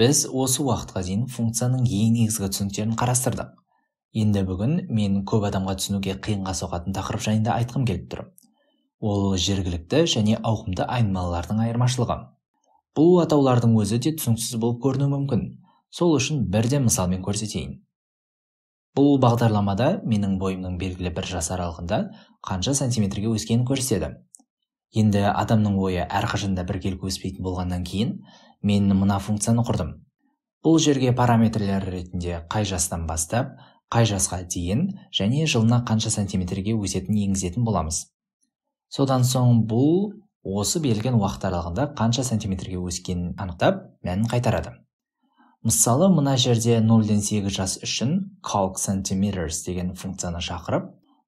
біз осы уақытқа дейін функцияның ең негізгі түсініктерін қарастырдық. Енді бүгін мен көп адамға түсінуге қиынға соғатын тақырып жайында айтқым келіп тұр. Ол жергілікті және ауқымды айнымалылардың айырмашылығы. Бұл атаулардың өзі де түсініксіз болып көрінуі мүмкін. Сол үшін бірден мысалмен көрсетейін. Бұл бағдарламада менің бойымның белгілі бір жас аралығында қанша сантиметрге өскенін көрсетеді. Енді адамның ойы әрқашанда біркелкі өспейтін болғаннан кейін мен мына функцияны құрдым. Бұл жерге параметрлер ретінде қай жастан бастап қай жасқа дейін және жылына қанша сантиметрге өсетінін енгізетін боламыз. Содан соң бұл осы берілген уақыт аралығында қанша сантиметрге өскенін анықтап мәнін қайтарады мысалы мына жерде 0-ден 8 жас үшін calc centimeters деген функцияны шақырып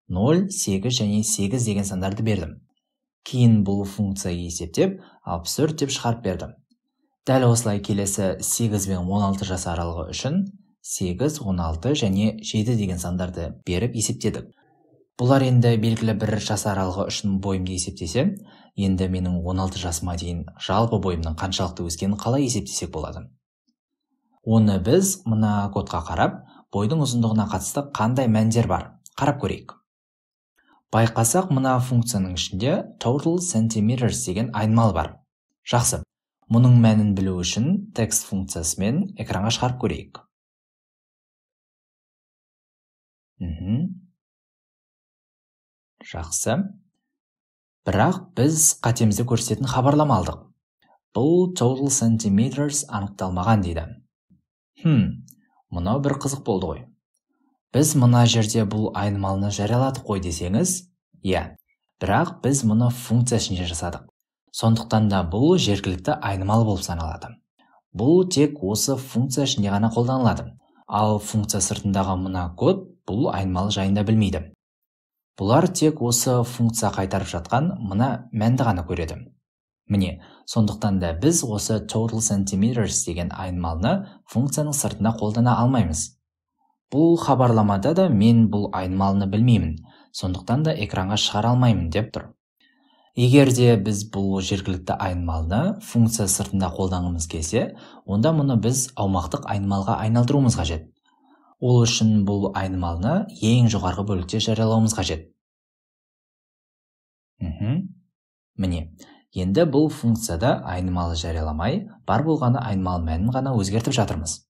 0 8 және 8 деген сандарды бердім. Кейін бұл функция есептеп 64 деп шығарып бердім дәл осылай келесі 8 бен 16 жас аралығы үшін 8 16 және 7 деген сандарды беріп есептедік бұлар енді белгілі бір жас аралығы үшін бойымды есептесе енді менің 16 жасыма дейін жалпы бойымның қаншалықты өскенін қалай есептесек болады оны біз мына кодқа қарап бойдың ұзындығына қатысты қандай мәндер бар қарап көрейік байқасақ мына функцияның ішінде total centimeters деген айнымал бар. Жақсы. Мұның мәнін білу үшін текст функциясымен экранға шығарып көрейік. Мхм. Жақсы. Бірақ біз қатемізді көрсететін хабарлама алдық. Бұл total centimeters анықталмаған дейді. Хм мынау бір қызық болды ғой. Біз мына жерде бұл айнымалыны жарияладық қой десеңіз иә. Бірақ біз мұны функция ішінде жасадық. Сондықтан да бұл жергілікті айнымал болып саналады. Бұл тек осы функция ішінде ғана қолданылады. Ал функция сыртындағы мына код бұл айнымал жайында білмейді. Бұлар тек осы функция қайтарып жатқан мына мәнді ғана көреді. Міне сондықтан да біз осы total centimeters деген айнымалыны функцияның сыртында қолдана алмаймыз. Бұл хабарламада да мен бұл айнымалыны білмеймін. Сондықтан да экранға шығара алмаймын деп тұр. Егер де біз бұл жергілікті айнымалыны функция сыртында қолданғымыз келсе онда мұны біз аумақтық айнымалға айналдыруымыз қажет. Ол үшін бұл айнымалыны ең жоғарғы бөлікте жариялауымыз қажет. Мхм. Міне енді бұл функцияда айнымалы жарияламай бар болғаны айнымал мәнін ғана өзгертіп жатырмыз.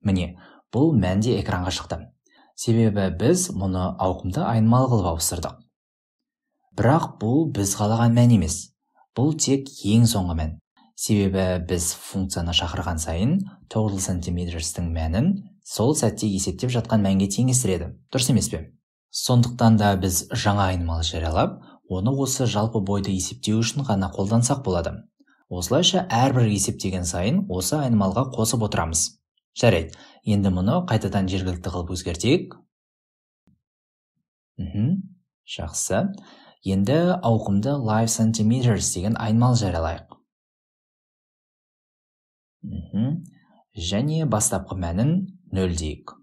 Міне бұл мән де экранға шықты. Себебі біз мұны ауқымды айнымал қылып ауыстырдық. Бірақ бұл біз қалаған мән емес. Бұл тек ең соңғы мән. Себебі біз функцияны шақырған сайын total centimeters'тің мәнін сол сәтте есептеп жатқан мәнге теңестіреді. Дұрыс емес пе? Сондықтан да біз жаңа айнымал жариялап оны осы жалпы бойды есептеу үшін ғана қолдансақ болады. Осылайша әрбір есептеген сайын осы айнымалға қосып отырамыз. Жарайды. Енді мұны қайтадан жергілікті қылып өзгертейік. Мхм жақсы. Енді ауқымды live centimeters деген айнымал жариялайық. Мхм және бастапқы мәнін нөл дейік.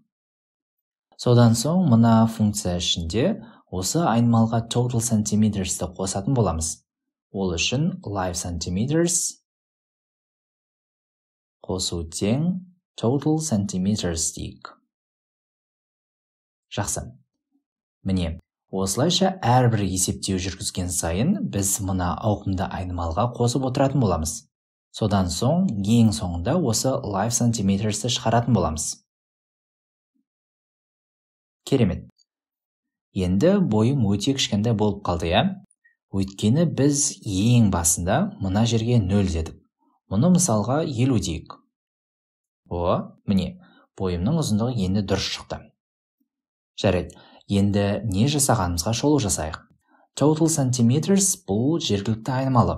Содан соң мына функция ішінде осы айнымалға total centimetersті қосатын боламыз. Ол үшін live centimeters қосу тең. Total centimeters дейік жақсы. Міне осылайша әрбір есептеу жүргізген сайын біз мына ауқымды айнымалға қосып отыратын боламыз. Содан соң ең соңында осы live centimetersті шығаратын боламыз. Керемет. Енді бойым өте кішкентай болып қалды иә. Өйткені біз ең басында мына жерге нөл дедік. Мұны мысалға елу дейік. О міне бойымның ұзындығы енді дұрыс шықты. Жарайды енді не жасағанымызға шолу жасайық. Total centimeters бұл жергілікті айнымалы.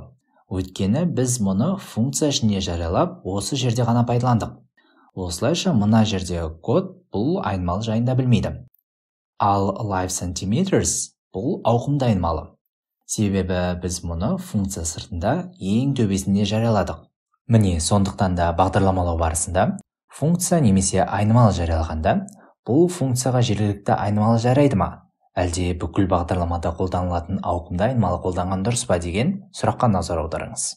Өйткені біз мұны функция ішінде жариялап осы жерде ғана пайдаландық. Осылайша мына жерде код бұл айнымал жайында білмейді. Ал live centimeters бұл ауқымды айнымалы. Себебі біз мұны функция сыртында ең төбесінде жарияладық. Міне сондықтан да бағдарламалау барысында функция немесе айнымал жариялағанда бұл функцияға жергілікті айнымалы жарайды ма? Әлде бүкіл бағдарламада қолданылатын ауқымды айнымалы қолданған дұрыс па деген сұраққа назар аударыңыз.